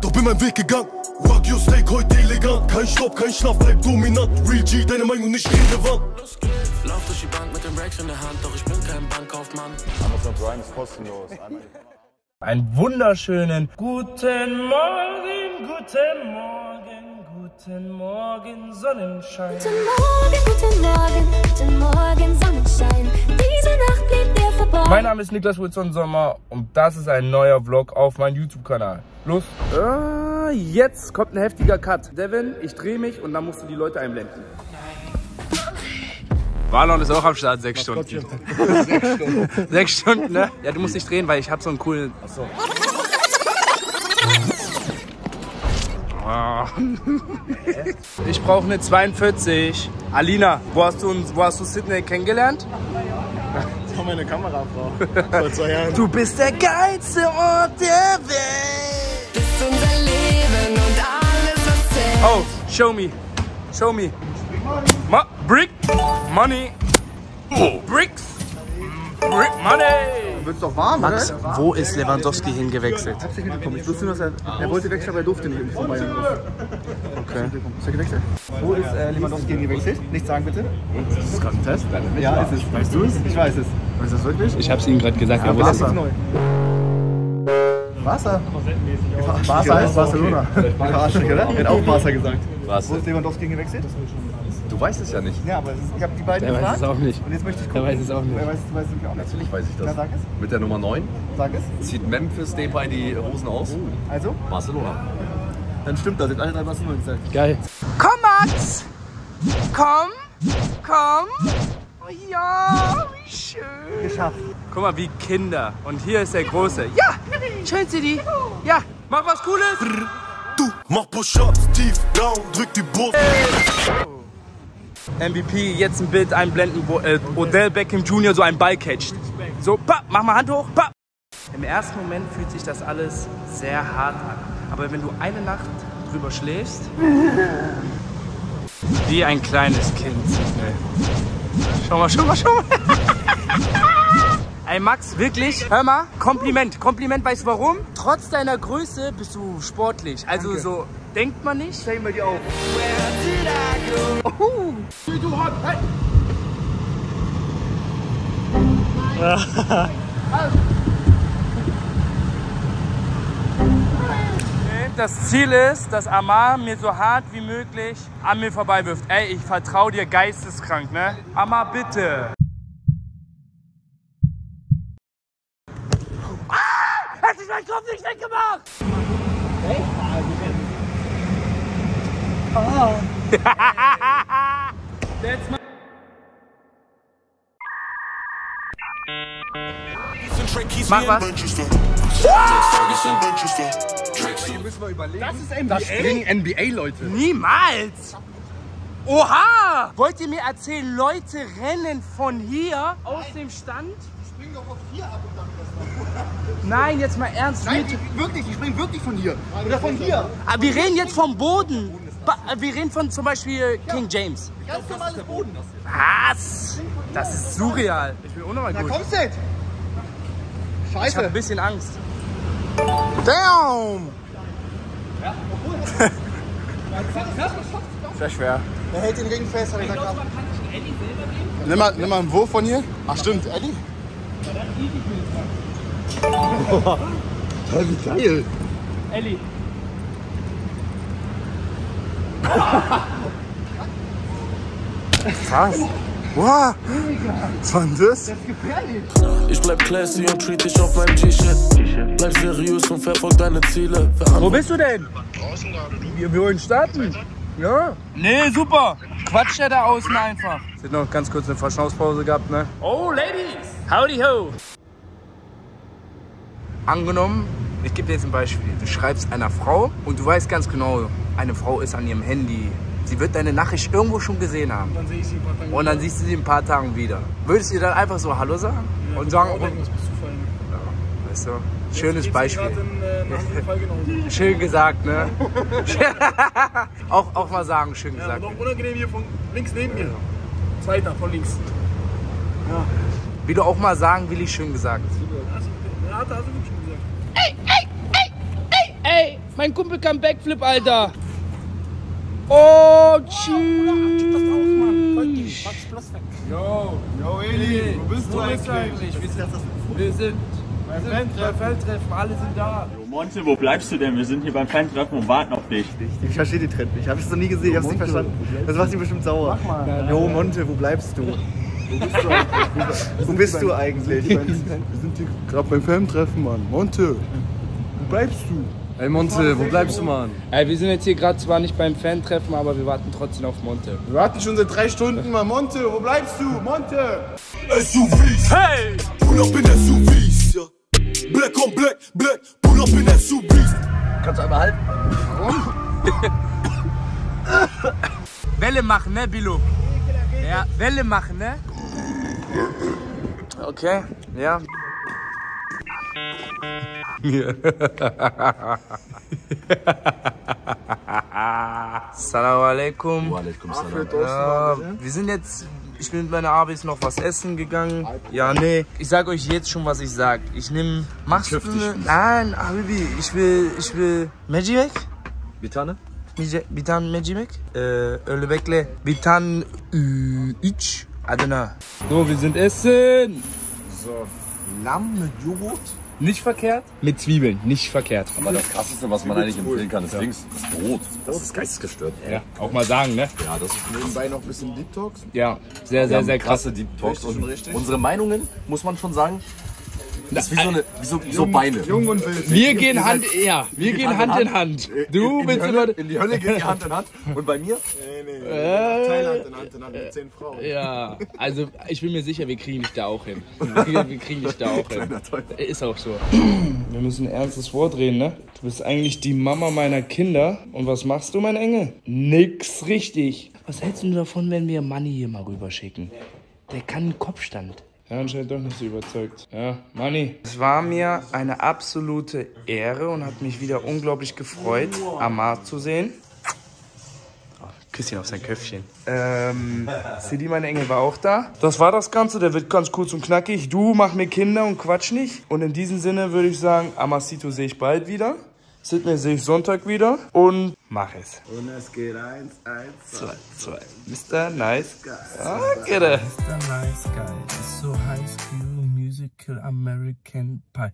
doch bin mein Weg gegangen. Wagyu Steak heute elegant, kein Stopp, kein Schlaf, bleib dominant. Real G, deine Meinung nicht relevant. Lauf durch die Bank mit den Racks in der Hand, doch ich bin kein Bankkaufmann. Amazon Prime ist kostenlos. Einen wunderschönen guten Morgen, guten Morgen, guten Morgen, Sonnenschein. Guten Morgen, guten Morgen, guten Morgen, Sonnenschein. Diese Nacht blieb dir verborgen. Mein Name ist Niklas Wilson Sommer und das ist ein neuer Vlog auf meinem YouTube-Kanal. Los! Ah, jetzt kommt ein heftiger Cut. Devin, ich drehe mich und dann musst du die Leute einblenden. Marlon ist auch am Start, sechs Stunden. sechs Stunden. sechs Stunden, ne? Ja, du musst dich drehen, weil ich habe so einen coolen... Achso. Ich brauche eine 42. Alina, wo hast du, uns- wo hast du Sydney kennengelernt? Das war meine Kamerafrau. Vor zwei Jahren. Du bist der geilste Ort der Welt. Ist unser Leben und alles, was zählt. Oh, show me. Show me. Ma Brick Money. Bricks. Brick Money. Wird's doch warm, Max, oder? wo ist Lewandowski hingewechselt? Hab's nicht mitbekommen. Ich wusste nur, dass er, er wollte wechseln, aber er durfte nicht. Bayern. Okay. Ist er gewechselt? Wo ist äh, Lewandowski hingewechselt? Nicht sagen, bitte. Das ist gerade ein Test. Ja, ist es. Weißt du es? Ich weiß es. Weißt du das wirklich? Ich hab's Ihnen gerade gesagt. Ja, Wasser. Neu. Wasser? Barca heißt Barcelona. Verarschen, oder? Er hat auch Barca gesagt. Was? Wo ist Lewandowski hingewechselt? Du weißt es ja nicht. Ja, aber ich habe die beiden Der weiß gefragt. es auch nicht. Und jetzt möchte ich Der gucken. weiß es auch nicht. Wer weiß es weiß es auch nicht. Natürlich weiß ich Na, das. sag es. Mit der Nummer 9 Sag es. zieht Memphis Depay die Hosen aus. Also, Barcelona. dann stimmt das. Jetzt alle drei Barcelona gesagt. Geil. Komm, Max. Komm. Komm. Oh ja, wie schön. Geschafft. Guck mal, wie Kinder. Und hier ist der Große. Ja, schön, City. Ja, mach was Cooles. Du mach Push-Ups, tief down, drück die Brust. MVP, jetzt ein Bild einblenden, wo äh, Odell Beckham Jr. so einen Ball catcht. So, pa, mach mal Hand hoch, pa. Im ersten Moment fühlt sich das alles sehr hart an. Aber wenn du eine Nacht drüber schläfst, wie ein kleines Kind. Schau mal, schau mal, schau mal. Ey Max, wirklich, hör mal, Kompliment, Kompliment, weißt du warum? Trotz deiner Größe bist du sportlich. Also so denkt man nicht. Zeigen wir die auf. Das Ziel ist, dass Amar mir so hart wie möglich an mir vorbei wirft. Ey, ich vertraue dir geisteskrank, ne? Amar, bitte. Ah! Hat sich mein Kopf nicht weggemacht! Mach was. Das bringen NBA-Leute. Niemals! Oha! Wollt ihr mir erzählen, Leute rennen von hier aus dem Stand? springen doch auf hier ab und dann Nein, jetzt mal ernst. Nein, die, wirklich, die springen wirklich von hier. Oder von hier. Aber Ah, wir reden jetzt vom Boden. Ba- Wir reden von zum Beispiel King James. Ganz normales Boden. Was? Das ist surreal. Ich bin unnormal Na gut. kommst du jetzt? Ich habe Scheiße. ein bisschen Angst. Damn. Sehr schwer. Er hält den Ring fest, hat er gesagt. Nimm mal, nimm mal einen Wurf von hier. Ach stimmt, Eddie. Wie geil. Elli. Krass. Wow. Was war denn das? Ich bleib classy und treat dich auf meinem T-Shirt. Bleib seriös und verfolg deine Ziele. Wo bist du denn? Wir, wir wollen starten. Ja. Nee, super. Quatsch ja da außen einfach. Es hat noch ganz kurz eine Verschnaufspause gehabt, ne? Oh, Ladies. Howdy ho. Angenommen, ich gebe dir jetzt ein Beispiel. Du schreibst einer Frau und du weißt ganz genau, eine Frau ist an ihrem Handy. Sie wird deine Nachricht irgendwo schon gesehen haben. Dann sehe ich sie ein paar Tage. Und dann siehst du sie in ein paar Tagen wieder. Würdest du ihr dann einfach so Hallo sagen? Und sagen, Auch denken, das bist du fallen. weißt du, schönes Beispiel. In äh. Schön gesagt, ne? auch, auch mal sagen, schön Ja, gesagt. noch unangenehm hier von links neben mir. Zweiter von links. Wie du auch mal sagen, will ich schön gesagt. Ja, hat er wirklich gesagt. Mein Kumpel kann Backflip, Alter. Oh, tschüss. Yo, Eli, wo bist du eigentlich? Wir sind, wir sind beim Feldtreffen, alle sind da. Monte, wo bleibst du denn? Wir sind hier beim Fan-Treffen und warten auf dich. Ich verstehe die Trend nicht. Habe ich es noch nie gesehen, ich habe es nicht verstanden. Das macht ihn bestimmt sauer. Jo, Monte, wo bleibst du? Wo bist du eigentlich? Wir sind hier gerade beim Fan-Treffen, Mann. Monte, wo bleibst du? Ey Monte, wo bleibst du, Mann? Ey, wir sind jetzt hier gerade zwar nicht beim Fan-Treffen, aber wir warten trotzdem auf Monte. Wir warten schon seit drei Stunden, Mann. Monte, wo bleibst du? Monte! SUVs! Hey! Pull up in SUVs! Ja. Black on black, black, pull up in SUVs! Kannst du einmal halten? Welle machen, ne, Bilo? Ja, Welle machen, ne? Okay, ja. Salam alaikum. Walaikum Ja, wir sind jetzt, ich bin mit meiner Arbeit noch was essen gegangen. Ja, nee. Ich sag euch jetzt schon, was ich sag. Ich nehm, machst du ne? Nein, Habibi, ich will, ich will Magic. Bir tane? Bir tane Magic. Äh, öyle bekle. Bir tane üç Adana. So, wir sind essen. Lamm mit Joghurt? Nicht verkehrt? Mit Zwiebeln, nicht verkehrt. Aber das krasseste, was man eigentlich empfehlen kann, ist Dings, das Brot. Das ist geistesgestört. Ja, auch mal sagen, ne? Ja, das ist Nebenbei noch ein bisschen Deep Talks. Ja, sehr, sehr, sehr krass. krasse Deep Talks. Und unsere Meinungen, muss man schon sagen, das ist wie so, eine, wie so, wie so Beine. Jung und wild. Wir gehen Hand, ja, wir gehen Hand in Hand. Du in, bist die immer, Hölle, in die Hölle geht die Hand in Hand. Und bei mir? Nee, nee. Thailand in Hand in Hand mit zehn Frauen. ja, also ich bin mir sicher, wir kriegen dich da auch hin. Wir, wir kriegen dich da auch hin. Ist auch so. Wir müssen ein ernstes Wort reden, ne? Du bist eigentlich die Mama meiner Kinder. Und was machst du, mein Engel? Nix richtig. Was hältst du davon, wenn wir Manni hier mal rüberschicken? Der kann einen Kopfstand. Ja, anscheinend doch nicht so überzeugt. Ja, Manni. Es war mir eine absolute Ehre und hat mich wieder unglaublich gefreut, Amar zu sehen. Oh, Küsschen auf sein Köpfchen. Ähm, Sidi, mein Engel, war auch da. Das war das Ganze. Der wird ganz kurz und knackig. Du mach mir Kinder und quatsch nicht. Und in diesem Sinne würde ich sagen, Amasito sehe ich bald wieder. Sydney sehe ich Sonntag wieder. Und mach es. Und es geht eins, eins, Zwei, zwei. Mr. Nice Guy. Ah, it. Mr. Nice Guy ist so High School Musical American Pie.